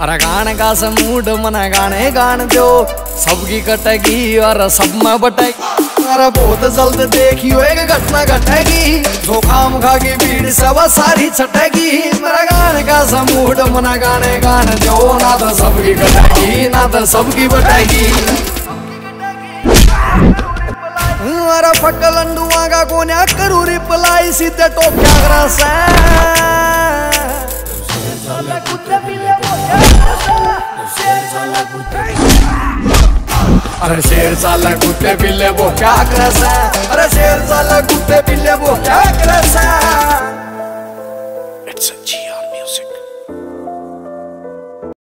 अरे गाने का समूड मना गाने गान दो सबकी कटेगी और सब में बटेगी। अरे बहुत जल्द देखियो एक घटना घटेगी। जो काम खा की भीड़ सब सारी छटेगी। मेरा गाने का समूड मना गाने गान दो ना तो सबकी कटेगी, ना तो सबकी बटेगी। अरे लंडुआ का कोन्या करू रिप्लाई सीधे टोप्या ग्रासा अरे शेर चालला कुत्ते पिल्ले वो क्या करसा अरे शेर चालला कुत्ते पिल्ले वो क्या करसा It's a G